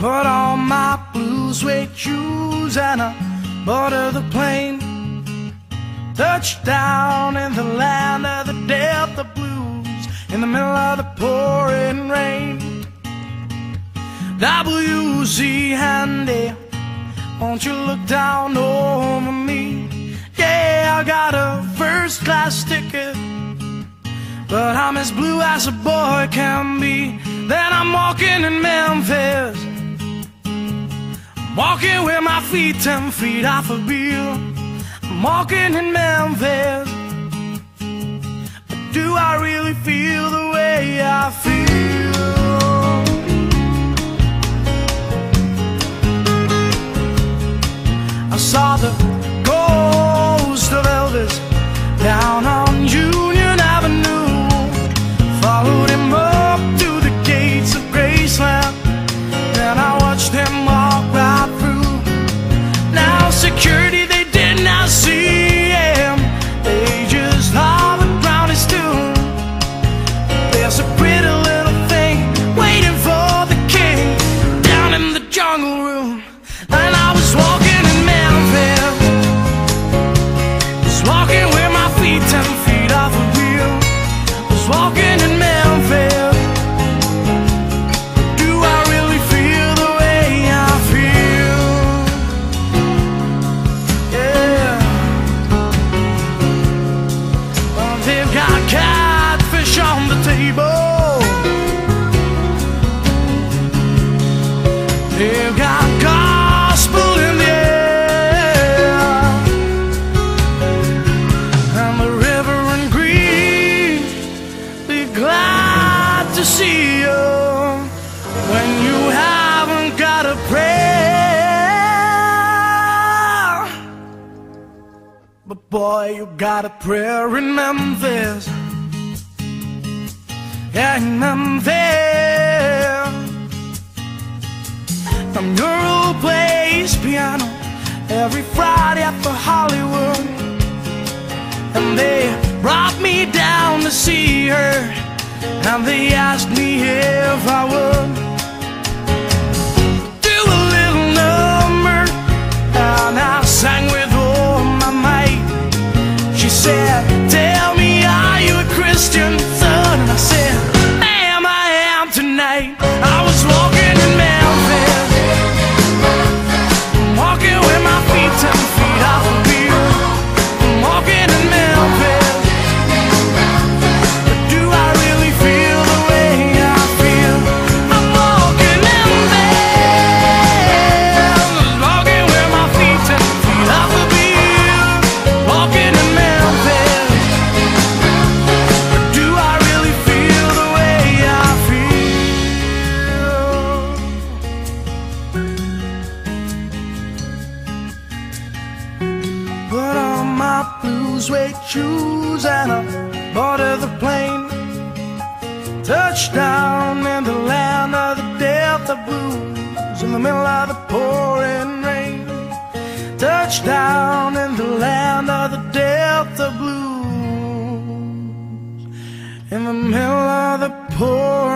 Put on my blue suede shoes and I boarded the plane. Touchdown in the land of the Delta Blues in the middle of the pouring rain. W.C. Handy, won't you look down over me? Yeah, I got a first class ticket, but I'm as blue as a boy can be. Then I'm walking in Memphis, walking with my feet ten feet off a Beale. I'm walking in Memphis, but do I really feel the way I feel? I saw the ghost of Elvis down to see you when you haven't got a prayer. But boy, you got a prayer in Memphis. Yeah, in Memphis. From your old plays piano every Friday at the Hollywood. And they brought me down to see her. And they asked me if I would do a little number. And I sang with all my might. She said, Tell me, are you a Christian son? And I said, Ma'am, I am tonight. My blue suede shoes and I boarded the plane. Touchdown in the land of the Delta Blues in the middle of the pouring rain. Touchdown in the land of the Delta Blues in the middle of the pouring